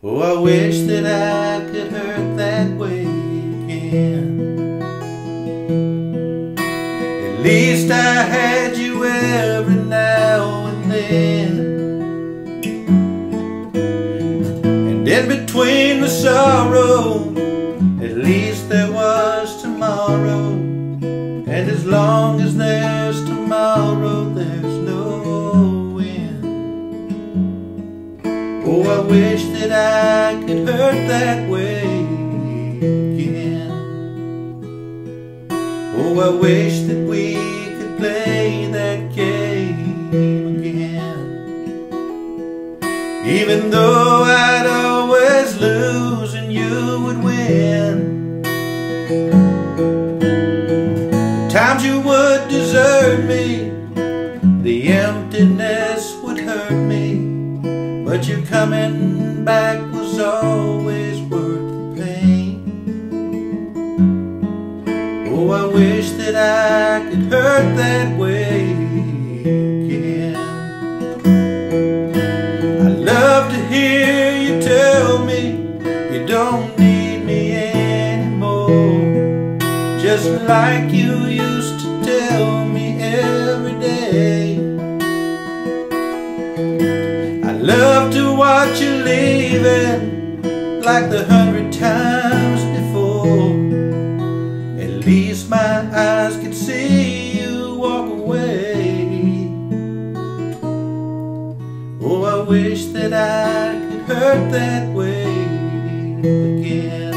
Oh, I wish that I could hurt that way again. At least I had you every now and then. And in between the sorrow, at least there Oh, I wish that I could hurt that way again. Oh, I wish that we could play that game again. Even though I'd always lose and you would win. The times you would desert me, the emptiness would hurt me. But your coming back was always worth the pain. Oh, I wish that I could hurt that way again. I love to hear you tell me you don't need me anymore. Just like you used to tell love to watch you leaving like the hundred times before. At least my eyes can see you walk away. Oh, I wish that I could hurt that way again.